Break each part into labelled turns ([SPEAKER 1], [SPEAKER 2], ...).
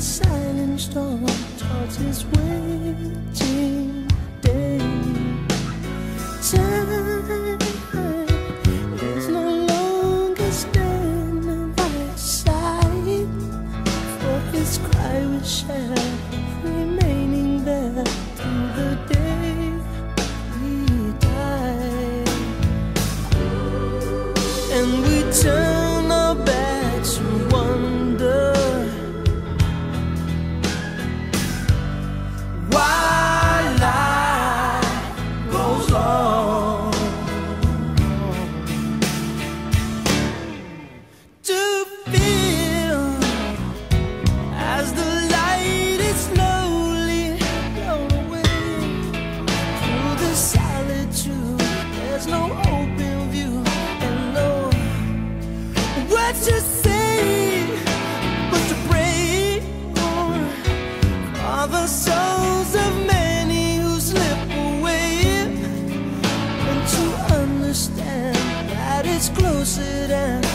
[SPEAKER 1] silent storm taught his way. sit down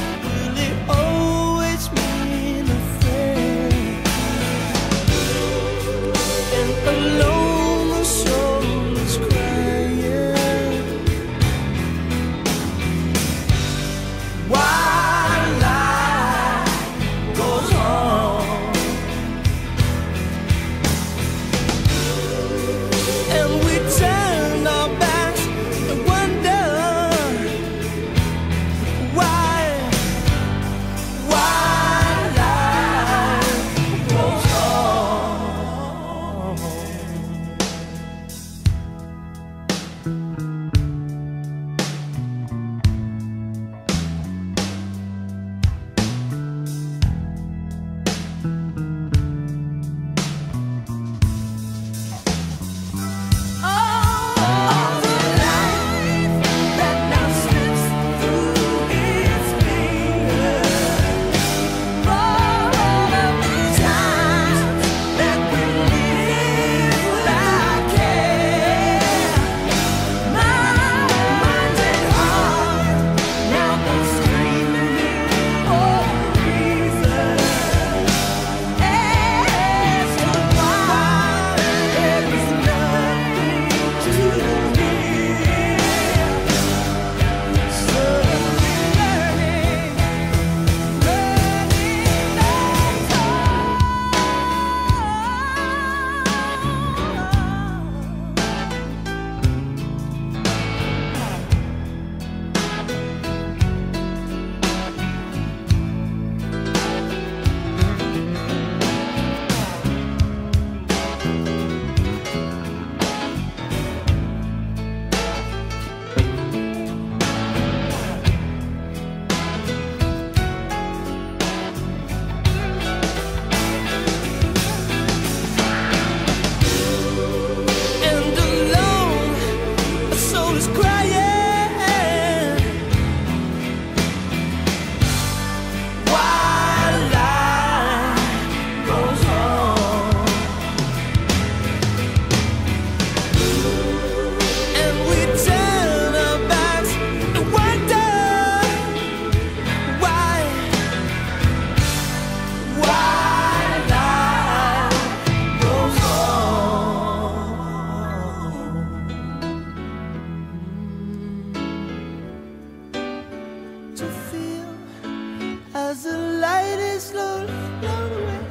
[SPEAKER 1] As the light is slowly blown away.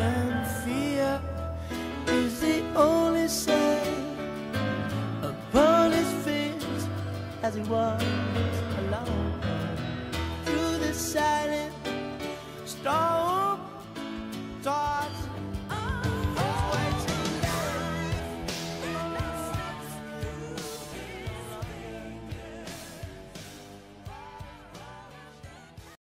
[SPEAKER 1] And fear is the only sign Upon his face as he walks along Through the silent storm.